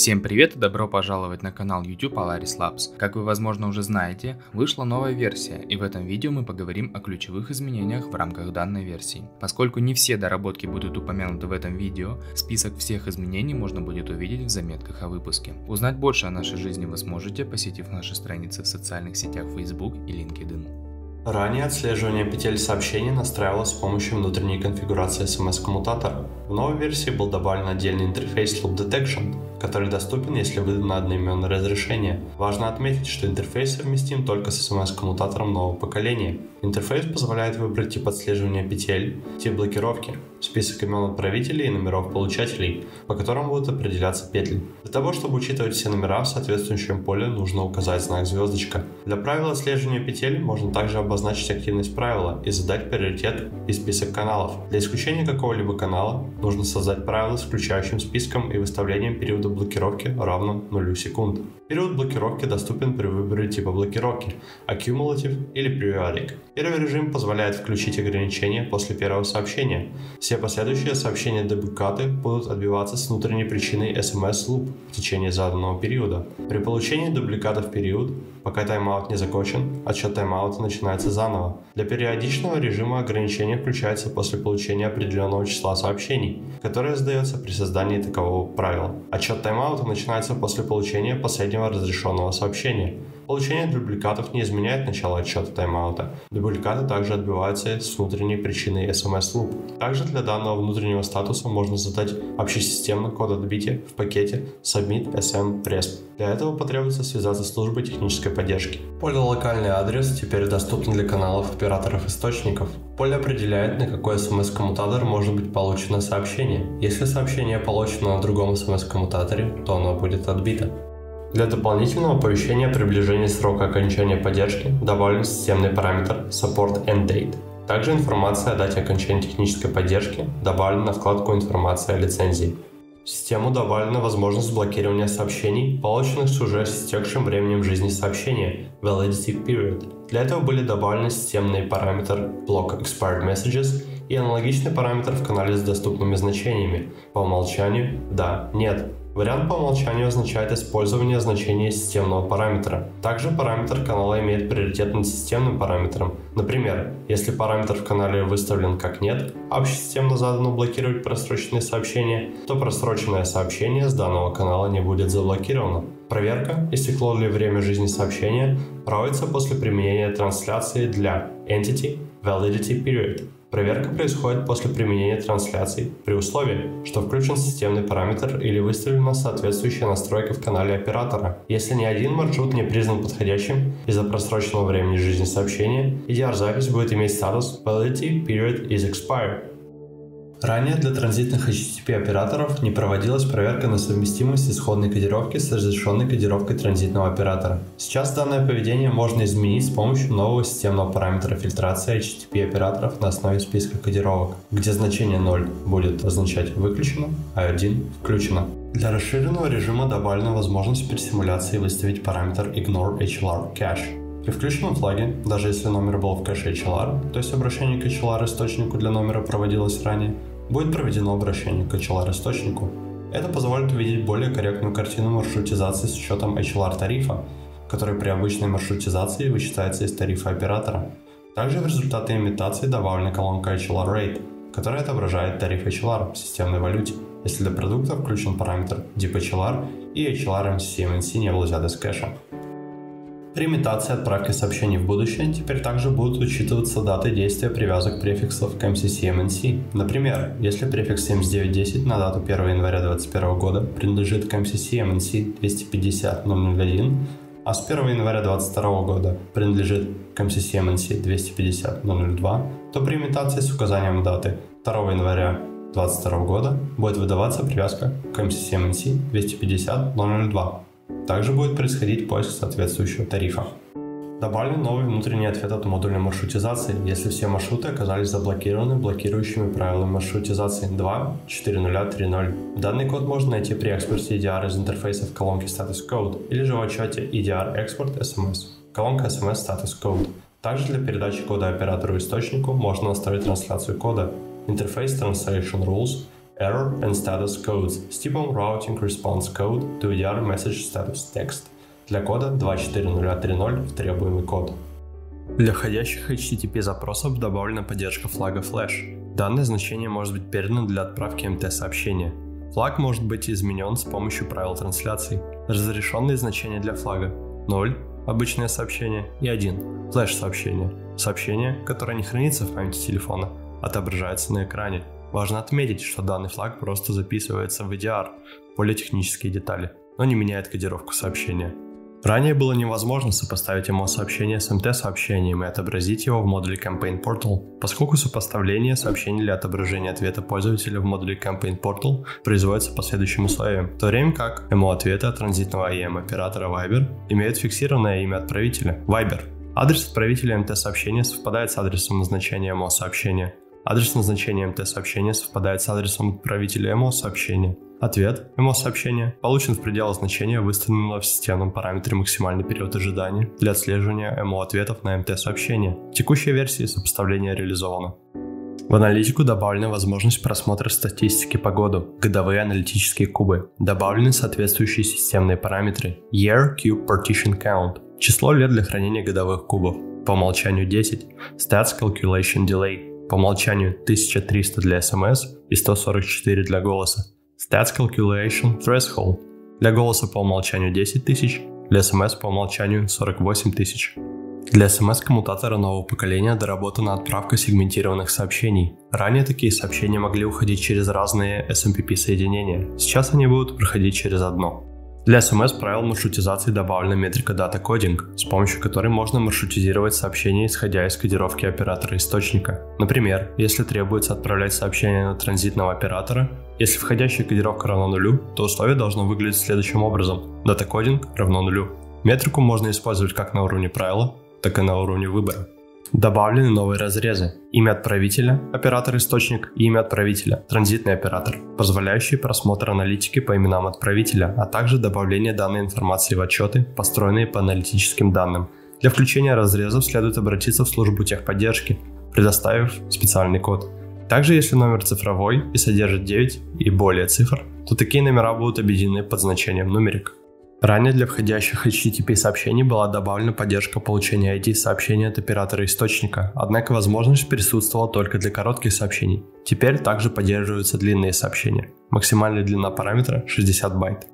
Всем привет и добро пожаловать на канал YouTube Alaris Labs. Как вы возможно уже знаете, вышла новая версия, и в этом видео мы поговорим о ключевых изменениях в рамках данной версии. Поскольку не все доработки будут упомянуты в этом видео, список всех изменений можно будет увидеть в заметках о выпуске. Узнать больше о нашей жизни вы сможете, посетив наши страницы в социальных сетях Facebook и LinkedIn. Ранее отслеживание петель сообщений настраивалось с помощью внутренней конфигурации SMS-коммутатора. В новой версии был добавлен отдельный интерфейс Loop Detection, который доступен, если выдано одноименное разрешение. Важно отметить, что интерфейс совместим только с SMS-коммутатором нового поколения. Интерфейс позволяет выбрать тип отслеживания петель, тип блокировки, список имен отправителей и номеров получателей, по которым будут определяться петли. Для того, чтобы учитывать все номера в соответствующем поле, нужно указать знак звездочка. Для правил отслеживания петель можно также обозначить активность правила и задать приоритет и список каналов. Для исключения какого-либо канала нужно создать правило с включающим списком и выставлением периода блокировки равным 0 секунд. Период блокировки доступен при выборе типа блокировки – Accumulative или Periodic. Первый режим позволяет включить ограничения после первого сообщения. Все последующие сообщения дубликаты будут отбиваться с внутренней причиной SMS Loop в течение заданного периода. При получении дубликата в период, пока тайм-аут не закончен, отсчет тайм-аута начинается заново. Для периодичного режима ограничение включается после получения определенного числа сообщений, которое сдается при создании такового правила. Отсчет тайм-аута начинается после получения последнего разрешенного сообщения. Получение дубликатов не изменяет начало отсчета тайм-аута. Дубликаты также отбиваются с внутренней причиной SMS Loop. Также для данного внутреннего статуса можно задать общесистемный код отбития в пакете submit sm resp. Для этого потребуется связаться с службой технической поддержки. Поле локальный адрес теперь доступно для каналов операторов источников. Поле определяет, на какой SMS-коммутатор может быть получено сообщение. Если сообщение получено на другом SMS-коммутаторе, то оно будет отбито. Для дополнительного оповещения о приближении срока окончания поддержки добавлен системный параметр Support End Date. Также информация о дате окончания технической поддержки добавлена на вкладку «Информация о лицензии». В систему добавлена возможность блокирования сообщений, полученных с уже истекшим временем жизни сообщения Validity Period. Для этого были добавлены системные параметр Block Expired Messages и аналогичный параметр в канале с доступными значениями по умолчанию «Да», «Нет», Вариант по умолчанию означает использование значения системного параметра. Также параметр канала имеет приоритет над системным параметром. Например, если параметр в канале выставлен как «нет», а общесистемно задано блокировать просроченные сообщения, то просроченное сообщение с данного канала не будет заблокировано. Проверка, истекло ли время жизни сообщения, проводится после применения трансляции для Entity Validity Period Проверка происходит после применения трансляций при условии, что включен системный параметр или выставлена соответствующая настройка в канале оператора. Если ни один маршрут не признан подходящим из-за просроченного времени жизни сообщения, EDR-запись будет иметь статус Validity Period is Expired Ранее для транзитных HTTP операторов не проводилась проверка на совместимость исходной кодировки с разрешенной кодировкой транзитного оператора. Сейчас данное поведение можно изменить с помощью нового системного параметра фильтрации HTTP операторов на основе списка кодировок, где значение 0 будет означать выключено, а 1 включено. Для расширенного режима добавлена возможность при симуляции выставить параметр Ignore HLR Cache. При включенном флаге, даже если номер был в кэше HLR, то есть обращение к HLR источнику для номера проводилось ранее, будет проведено обращение к HLR-источнику. Это позволит увидеть более корректную картину маршрутизации с учетом HLR-тарифа, который при обычной маршрутизации вычитается из тарифа оператора. Также в результате имитации добавлена колонка HLR Rate, которая отображает тариф HLR в системной валюте, если для продукта включен параметр Deep HLR и HLR MCMNC не был взят из кэша. При имитации отправки сообщений в будущее теперь также будут учитываться даты действия привязок префиксов к MCC-MNC. Например, если префикс 7910 на дату 1 января 2021 года принадлежит к MCC-MNC 250.001, а с 1 января 2022 года принадлежит к MCC-MNC 250.002, то при имитации с указанием даты 2 января 2022 года будет выдаваться привязка к MCC-MNC 250.002. Также будет происходить поиск соответствующего тарифа. Добавлен новый внутренний ответ от модуля маршрутизации, если все маршруты оказались заблокированы блокирующими правилами маршрутизации 2.4.0.3.0. Данный код можно найти при экспорте EDR из интерфейса в колонке Status Code или же в отчете EDR Export SMS. Колонка SMS Status Code. Также для передачи кода оператору-источнику можно настроить трансляцию кода. Интерфейс Translation Rules error and status codes типом routing response code to EDR message status text для кода 24030 в требуемый код. Для входящих HTTP запросов добавлена поддержка флага Flash. Данное значение может быть передано для отправки МТ-сообщения. Флаг может быть изменен с помощью правил трансляции. Разрешенные значения для флага 0 – обычное сообщение и 1 – флеш-сообщение. Сообщение, которое не хранится в памяти телефона, отображается на экране. Важно отметить, что данный флаг просто записывается в EDR, более технические детали, но не меняет кодировку сообщения. Ранее было невозможно сопоставить MO-сообщение с MT-сообщением и отобразить его в модуле Campaign Portal, поскольку сопоставление сообщений для отображения ответа пользователя в модуле Campaign Portal производится по следующим условиям, в то время как MO-ответы от транзитного IM оператора Viber имеют фиксированное имя отправителя – Viber. Адрес отправителя MT-сообщения совпадает с адресом назначения MO-сообщения. Адрес назначения MT-сообщения совпадает с адресом отправителя MO-сообщения. Ответ МО-сообщения получен в пределах значения, выставленного в системном параметре максимальный период ожидания для отслеживания МО-ответов на МТ-сообщения. В текущей версии сопоставление реализовано. В аналитику добавлена возможность просмотра статистики по году, годовые аналитические кубы. Добавлены соответствующие системные параметры Year Cube Partition Count, число лет для хранения годовых кубов, по умолчанию 10, Stats Calculation Delay, по умолчанию 1300 для SMS и 144 для голоса, Stats Calculation Threshold. Для голоса по умолчанию 10 тысяч, для SMS по умолчанию 48 тысяч. Для SMS-коммутатора нового поколения доработана отправка сегментированных сообщений. Ранее такие сообщения могли уходить через разные SMPP-соединения, сейчас они будут проходить через одно. Для SMS правил маршрутизации добавлена метрика Data Coding, с помощью которой можно маршрутизировать сообщения, исходя из кодировки оператора источника. Например, если требуется отправлять сообщение на транзитного оператора, если входящая кодировка равна нулю, то условие должно выглядеть следующим образом. Data Coding равно нулю. Метрику можно использовать как на уровне правила, так и на уровне выбора. Добавлены новые разрезы. Имя отправителя, оператор-источник и имя отправителя, транзитный оператор, позволяющие просмотр аналитики по именам отправителя, а также добавление данной информации в отчеты, построенные по аналитическим данным. Для включения разрезов следует обратиться в службу техподдержки, предоставив специальный код. Также, если номер цифровой и содержит 9 и более цифр, то такие номера будут объединены под значением нумерик. Ранее для входящих HTTP сообщений была добавлена поддержка получения ID сообщения от оператора источника, однако возможность присутствовала только для коротких сообщений. Теперь также поддерживаются длинные сообщения. Максимальная длина параметра 60 байт.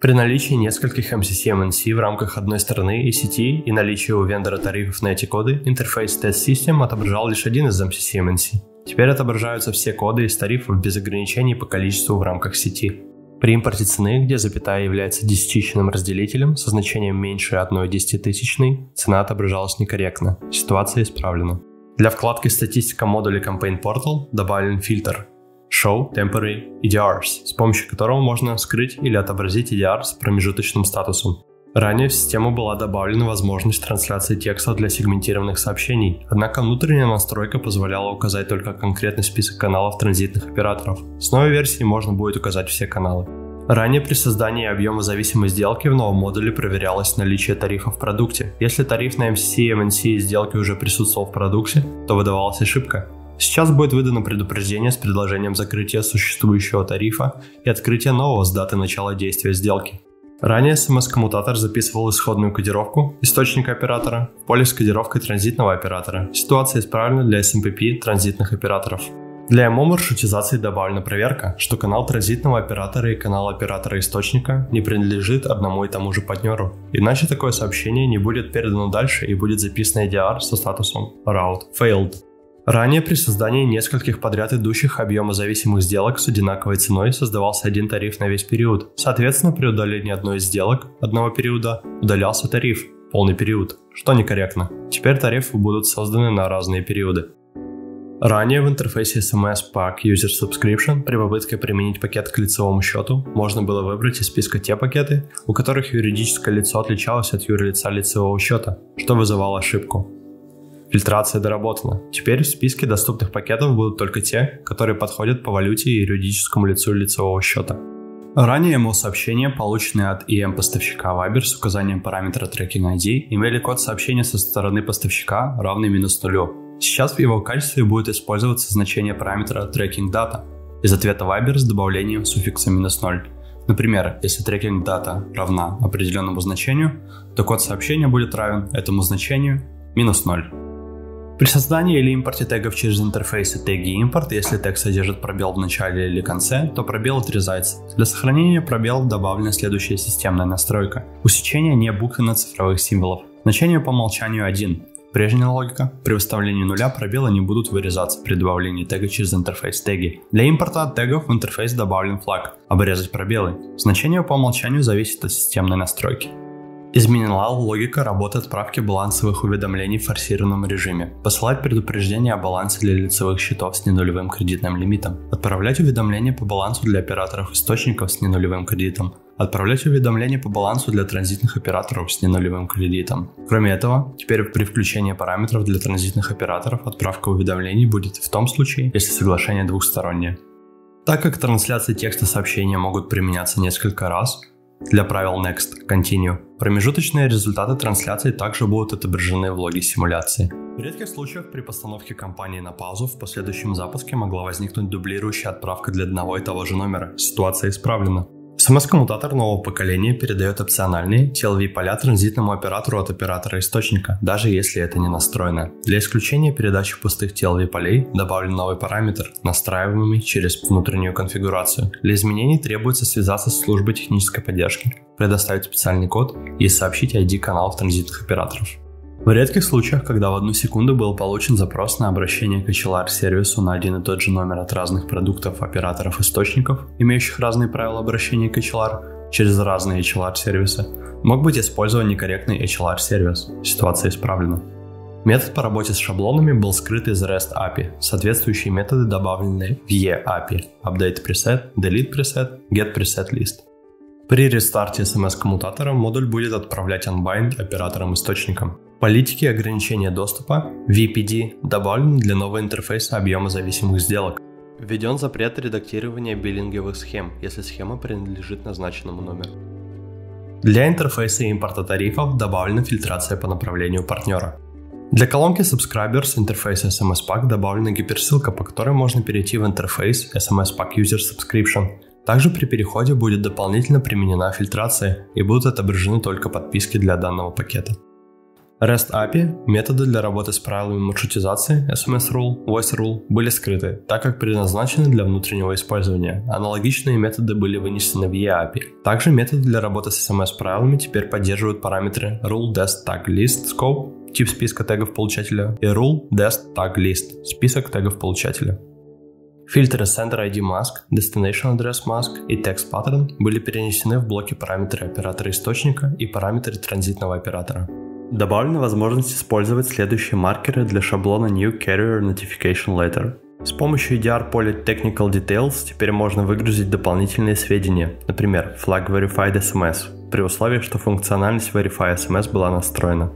При наличии нескольких MCC-MNC в рамках одной стороны и сети и наличии у вендора тарифов на эти коды, интерфейс Test System отображал лишь один из MCC-MNC. Теперь отображаются все коды из тарифов без ограничений по количеству в рамках сети. При импорте цены, где запятая является десятичным разделителем со значением меньше 1 десятитысячной, цена отображалась некорректно. Ситуация исправлена. Для вкладки «Статистика» модуля Campaign Portal добавлен фильтр Show Temporary EDRs, с помощью которого можно скрыть или отобразить EDR с промежуточным статусом. Ранее в систему была добавлена возможность трансляции текста для сегментированных сообщений, однако внутренняя настройка позволяла указать только конкретный список каналов транзитных операторов. С новой версией можно будет указать все каналы. Ранее при создании объема зависимой сделки в новом модуле проверялось наличие тарифа в продукте. Если тариф на MCC и MNC сделки уже присутствовал в продукте, то выдавалась ошибка. Сейчас будет выдано предупреждение с предложением закрытия существующего тарифа и открытия нового с даты начала действия сделки. Ранее SMS-коммутатор записывал исходную кодировку источника оператора в поле с кодировкой транзитного оператора. Ситуация исправлена для SMPP транзитных операторов. Для MO маршрутизации добавлена проверка, что канал транзитного оператора и канал оператора источника не принадлежит одному и тому же партнеру. Иначе такое сообщение не будет передано дальше и будет записано EDR со статусом Route Failed. Ранее при создании нескольких подряд идущих объемозависимых сделок с одинаковой ценой создавался один тариф на весь период. Соответственно, при удалении одной из сделок одного периода удалялся тариф, полный период, что некорректно. Теперь тарифы будут созданы на разные периоды. Ранее в интерфейсе SMS Pack User Subscription при попытке применить пакет к лицевому счету можно было выбрать из списка те пакеты, у которых юридическое лицо отличалось от юрлица лицевого счета, что вызывало ошибку. Фильтрация доработана. Теперь в списке доступных пакетов будут только те, которые подходят по валюте и юридическому лицу лицевого счета. Ранее ML-сообщения, полученные от EM-поставщика Viber с указанием параметра Tracking ID, имели код сообщения со стороны поставщика, равный минус нулю. Сейчас в его качестве будет использоваться значение параметра Tracking Data. из ответа Viber с добавлением суффикса минус 0. Например, если трекинг дата равна определенному значению, то код сообщения будет равен этому значению минус 0. При создании или импорте тегов через интерфейсы теги импорт, если тег содержит пробел в начале или конце, то пробел отрезается. Для сохранения пробелов добавлена следующая системная настройка. Усечение не буквенно-цифровых символов. Значение по умолчанию 1. Прежняя логика. При выставлении нуля пробелы не будут вырезаться при добавлении тега через интерфейс теги. Для импорта тегов в интерфейс добавлен флаг «Обрезать пробелы». Значение по умолчанию зависит от системной настройки. Изменена логика работы отправки балансовых уведомлений в форсированном режиме. Посылать предупреждения о балансе для лицевых счетов с ненулевым кредитным лимитом. Отправлять уведомления по балансу для операторов источников с ненулевым кредитом. Отправлять уведомления по балансу для транзитных операторов с ненулевым кредитом. Кроме этого, теперь при включении параметров для транзитных операторов отправка уведомлений будет в том случае, если соглашение двухстороннее. Так как трансляции текста сообщения могут применяться несколько раз, для правил Next, Continue. Промежуточные результаты трансляции также будут отображены в логе симуляции. В редких случаях при постановке компании на паузу в последующем запуске могла возникнуть дублирующая отправка для одного и того же номера. Ситуация исправлена. SMS-коммутатор нового поколения передает опциональные TLV-поля транзитному оператору от оператора источника, даже если это не настроено. Для исключения передачи пустых TLV-полей добавлен новый параметр, настраиваемый через внутреннюю конфигурацию. Для изменений требуется связаться с службой технической поддержки, предоставить специальный код и сообщить ID каналов транзитных операторов. В редких случаях, когда в одну секунду был получен запрос на обращение к HLR-сервису на один и тот же номер от разных продуктов, операторов, источников, имеющих разные правила обращения к HLR, через разные HLR-сервисы, мог быть использован некорректный HLR-сервис. Ситуация исправлена. Метод по работе с шаблонами был скрыт из REST API. Соответствующие методы добавлены в E-API. Update preset, delete preset, get preset list. При рестарте SMS-коммутатора модуль будет отправлять unbind операторам-источникам. Политики ограничения доступа VPD добавлены для нового интерфейса объема зависимых сделок. Введен запрет редактирования биллинговых схем, если схема принадлежит назначенному номеру. Для интерфейса импорта тарифов добавлена фильтрация по направлению партнера. Для колонки Subscribers интерфейса SMS Pack добавлена гиперссылка, по которой можно перейти в интерфейс SMS Pack User Subscription – также при переходе будет дополнительно применена фильтрация и будут отображены только подписки для данного пакета. REST API, методы для работы с правилами маршрутизации, SMS Rule, Voice Rule были скрыты, так как предназначены для внутреннего использования. Аналогичные методы были вынесены в EAPI. Также методы для работы с SMS правилами теперь поддерживают параметры Rule Dest Tag List Scope, тип списка тегов получателя, и Rule Dest Tag List, список тегов получателя. Фильтры Sender ID Mask, Destination Address Mask и Text Pattern были перенесены в блоки параметры оператора источника и параметры транзитного оператора. Добавлена возможность использовать следующие маркеры для шаблона New Carrier Notification Letter. С помощью EDR поля Technical Details теперь можно выгрузить дополнительные сведения, например, Flag Verified SMS, при условии, что функциональность Verify SMS была настроена.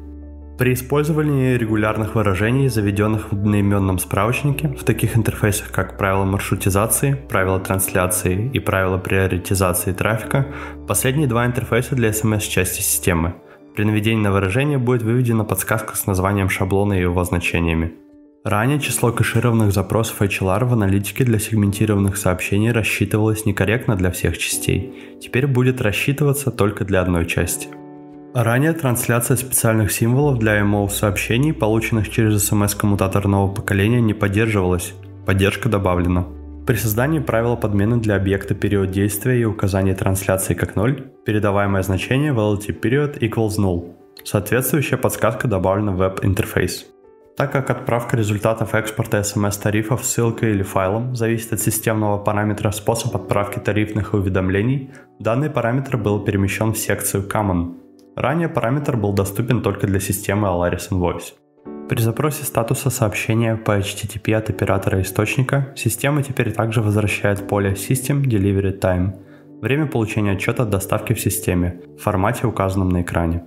При использовании регулярных выражений, заведенных в одноименном справочнике, в таких интерфейсах, как правила маршрутизации, правила трансляции и правила приоритизации трафика, последние два интерфейса для SMS-части системы. При наведении на выражение будет выведена подсказка с названием шаблона и его значениями. Ранее число кэшированных запросов HLR в аналитике для сегментированных сообщений рассчитывалось некорректно для всех частей. Теперь будет рассчитываться только для одной части. Ранее трансляция специальных символов для MO сообщений, полученных через SMS-коммутатор нового поколения, не поддерживалась. Поддержка добавлена. При создании правила подмены для объекта период действия и указания трансляции как 0, передаваемое значение validity period equals null. Соответствующая подсказка добавлена в веб-интерфейс. Так как отправка результатов экспорта SMS-тарифов ссылкой или файлом зависит от системного параметра способ отправки тарифных уведомлений, данный параметр был перемещен в секцию Common, Ранее параметр был доступен только для системы Alaris Invoice. При запросе статуса сообщения по HTTP от оператора источника, система теперь также возвращает поле System Delivery Time – время получения отчета от доставки в системе в формате, указанном на экране.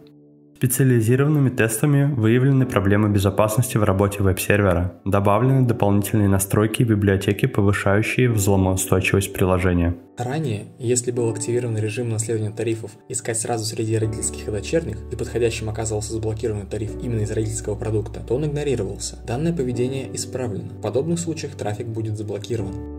Специализированными тестами выявлены проблемы безопасности в работе веб-сервера, добавлены дополнительные настройки и библиотеки, повышающие взломоустойчивость приложения. Ранее, если был активирован режим наследования тарифов искать сразу среди родительских и дочерних, и подходящим оказывался заблокированный тариф именно из родительского продукта, то он игнорировался. Данное поведение исправлено. В подобных случаях трафик будет заблокирован.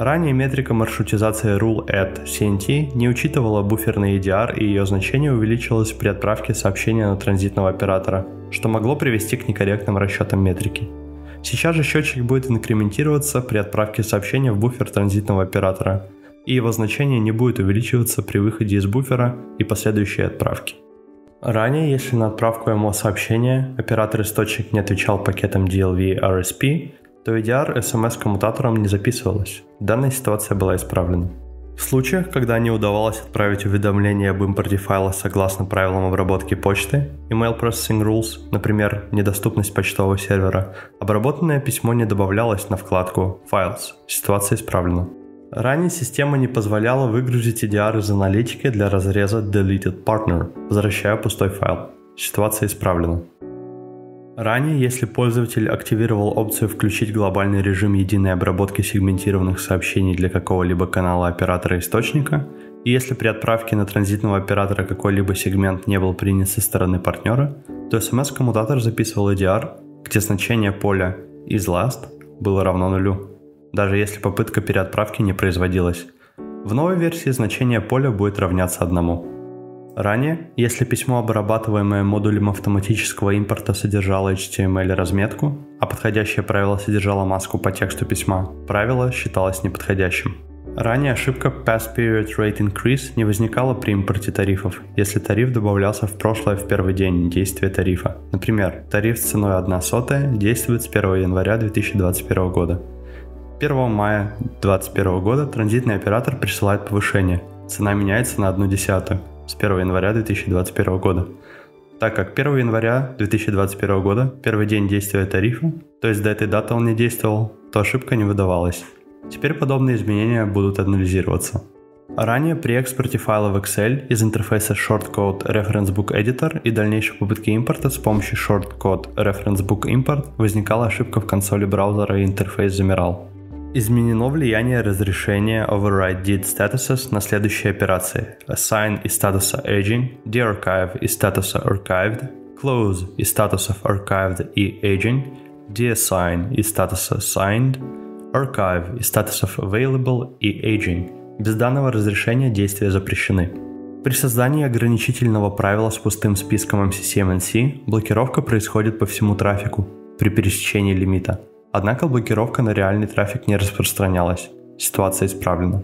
Ранее метрика маршрутизации rule at CNT не учитывала буферный EDR и ее значение увеличилось при отправке сообщения на транзитного оператора, что могло привести к некорректным расчетам метрики. Сейчас же счетчик будет инкрементироваться при отправке сообщения в буфер транзитного оператора, и его значение не будет увеличиваться при выходе из буфера и последующей отправке. Ранее, если на отправку ему сообщения оператор-источник не отвечал пакетом DLV RSP, то EDR SMS-коммутатором не записывалась. Данная ситуация была исправлена. В случаях, когда не удавалось отправить уведомление об импорте файла согласно правилам обработки почты, Email Processing Rules, например, недоступность почтового сервера, обработанное письмо не добавлялось на вкладку Files. Ситуация исправлена. Ранее система не позволяла выгрузить EDR из аналитики для разреза Deleted Partner, возвращая пустой файл. Ситуация исправлена. Ранее, если пользователь активировал опцию «Включить глобальный режим единой обработки сегментированных сообщений для какого-либо канала оператора источника», и если при отправке на транзитного оператора какой-либо сегмент не был принят со стороны партнера, то SMS-коммутатор записывал EDR, где значение поля isLast было равно нулю, даже если попытка переотправки не производилась. В новой версии значение поля будет равняться одному. Ранее, если письмо, обрабатываемое модулем автоматического импорта, содержало HTML-разметку, а подходящее правило содержало маску по тексту письма, правило считалось неподходящим. Ранее ошибка Pass Period Rate Increase не возникала при импорте тарифов, если тариф добавлялся в прошлое в первый день действия тарифа. Например, тариф с ценой 1 сотая действует с 1 января 2021 года. 1 мая 2021 года транзитный оператор присылает повышение. Цена меняется на 1 десятую с 1 января 2021 года. Так как 1 января 2021 года, первый день действия тарифа, то есть до этой даты он не действовал, то ошибка не выдавалась. Теперь подобные изменения будут анализироваться. Ранее при экспорте файла в Excel из интерфейса Shortcode Reference Book Editor и дальнейшей попытки импорта с помощью Shortcode Reference Book Import возникала ошибка в консоли браузера и интерфейс замирал. Изменено влияние разрешения override did statuses на следующие операции. Assign из статуса aging, dearchive из статуса archived, close из статусов archived и aging, deassign из статуса signed, archive из статусов available и aging. Без данного разрешения действия запрещены. При создании ограничительного правила с пустым списком MCC-MNC блокировка происходит по всему трафику при пересечении лимита – Однако блокировка на реальный трафик не распространялась. Ситуация исправлена.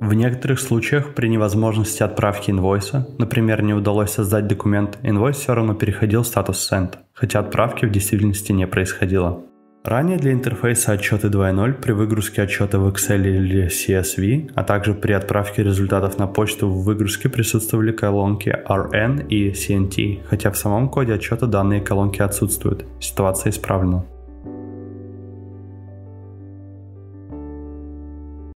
В некоторых случаях при невозможности отправки инвойса, например, не удалось создать документ, инвойс все равно переходил в статус send, хотя отправки в действительности не происходило. Ранее для интерфейса отчеты 2.0 при выгрузке отчета в Excel или CSV, а также при отправке результатов на почту в выгрузке присутствовали колонки RN и CNT, хотя в самом коде отчета данные колонки отсутствуют. Ситуация исправлена.